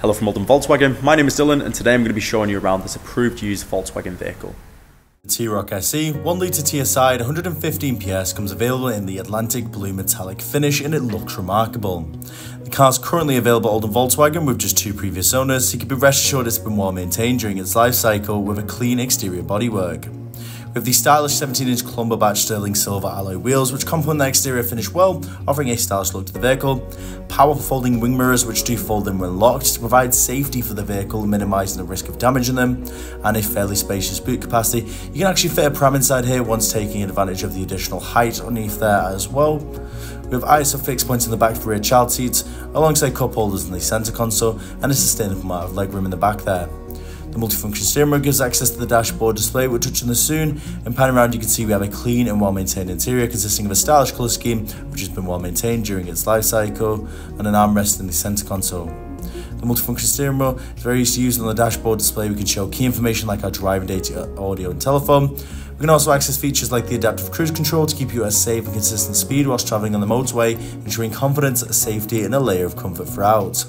Hello from Oldham Volkswagen, my name is Dylan and today I'm going to be showing you around this approved used Volkswagen vehicle. The T-Roc SE 1litre TSI 115 PS comes available in the Atlantic blue metallic finish and it looks remarkable. The car is currently available at Oldham Volkswagen with just two previous owners, so you can be rest assured it's been well maintained during its life cycle with a clean exterior bodywork with the stylish 17-inch Kulmbach sterling silver alloy wheels which complement the exterior finish well, offering a stylish look to the vehicle, powerful folding wing mirrors which do fold in when locked to provide safety for the vehicle, minimising the risk of damaging them, and a fairly spacious boot capacity. You can actually fit a pram inside here once taking advantage of the additional height underneath there as well. We have ISOFIX points in the back for rear child seats, alongside cup holders in the centre console, and a sustainable amount of legroom in the back there. The multifunction steering wheel gives access to the dashboard display, we'll touch on this soon. And panning around, you can see we have a clean and well-maintained interior consisting of a stylish colour scheme, which has been well maintained during its life cycle, and an armrest in the centre console. The multifunction steering wheel is very easy to use on the dashboard display. We can show key information like our driving data, audio, and telephone. We can also access features like the adaptive cruise control to keep you at a safe and consistent speed whilst travelling on the motorway, ensuring confidence, safety, and a layer of comfort throughout.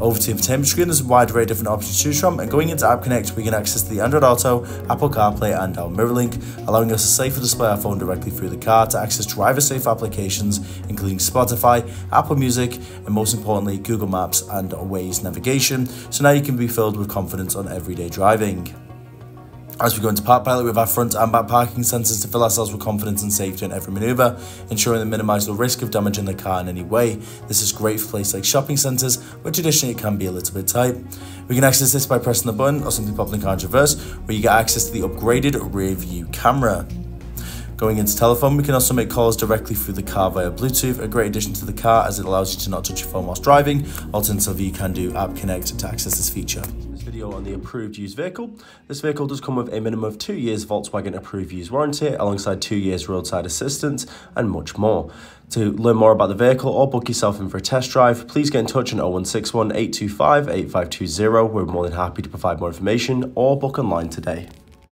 Over to the infotainment screen, there's a wide array of different options to choose from, and going into App Connect, we can access the Android Auto, Apple CarPlay, and our MirrorLink, allowing us to safely display our phone directly through the car to access driver-safe applications, including Spotify, Apple Music, and most importantly, Google Maps and Waze navigation, so now you can be filled with confidence on everyday driving. As we go into Park Pilot, we have our front and back parking sensors to fill ourselves with confidence and safety on every manoeuvre, ensuring that minimise the risk of damaging the car in any way. This is great for places like shopping centres, where traditionally it can be a little bit tight. We can access this by pressing the button or simply popping the car in reverse, where you get access to the upgraded rear view camera. Going into telephone, we can also make calls directly through the car via Bluetooth, a great addition to the car as it allows you to not touch your phone whilst driving. Alternatively, you can do App Connect to access this feature video on the approved used vehicle. This vehicle does come with a minimum of two years Volkswagen approved used warranty alongside two years roadside assistance and much more. To learn more about the vehicle or book yourself in for a test drive, please get in touch on 0161 825 8520. We're more than happy to provide more information or book online today.